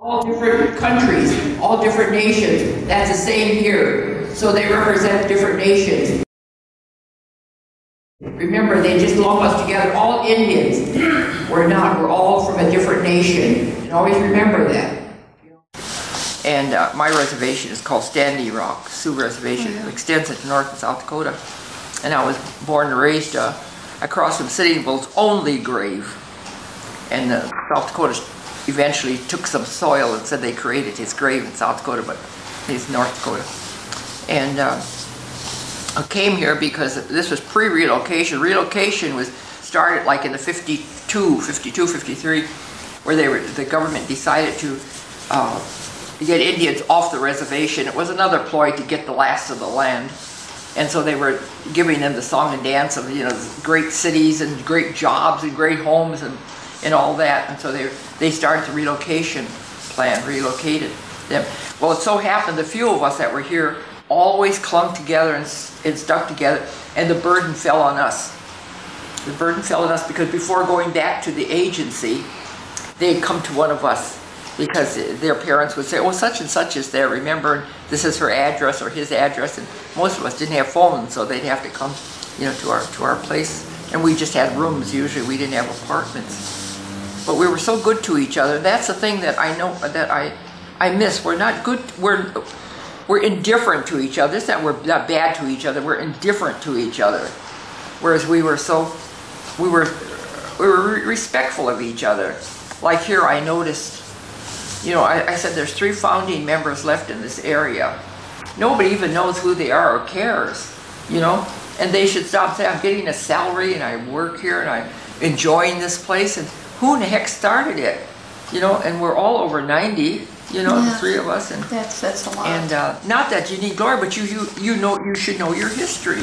all different countries, all different nations. That's the same here. So they represent different nations. Remember, they just lump us together, all Indians. We're not, we're all from a different nation. And always remember that. And uh, my reservation is called Standing Rock Sioux Reservation. It extends into North and South Dakota. And I was born and raised uh, across from Sitting Bull's only grave. And the South Dakota eventually took some soil and said they created his grave in South Dakota, but he's North Dakota. And uh, I came here because this was pre-relocation. Relocation was started like in the 52, 52, 53, where they were, the government decided to uh, get Indians off the reservation. It was another ploy to get the last of the land. And so they were giving them the song and dance of, you know, great cities and great jobs and great homes and, and all that. And so they, they started the relocation plan, relocated them. Well, it so happened the few of us that were here always clung together and, and stuck together, and the burden fell on us. The burden fell on us because before going back to the agency, they had come to one of us because their parents would say, oh, such and such is there, remember, this is her address or his address, and most of us didn't have phones, so they'd have to come, you know, to our, to our place. And we just had rooms, usually we didn't have apartments. But we were so good to each other. That's the thing that I know, that I, I miss. We're not good, we're, we're indifferent to each other. It's not we're not bad to each other, we're indifferent to each other. Whereas we were so, we were, we were respectful of each other. Like here, I noticed you know, I, I, said there's three founding members left in this area. Nobody even knows who they are or cares, you know? And they should stop saying, I'm getting a salary and I work here and I'm enjoying this place. And who in the heck started it? You know, and we're all over 90, you know, yeah. the three of us. And that's, that's a lot. And uh, not that you need glory, but you, you, you know, you should know your history.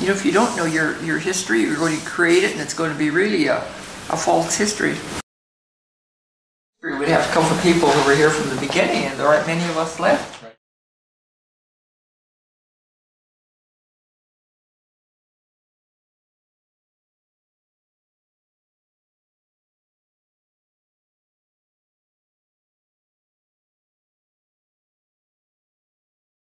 You know, if you don't know your, your history, you're going to create it and it's going to be really a, a false history. We would have to come from people who were here from the beginning, and there aren't many of us left.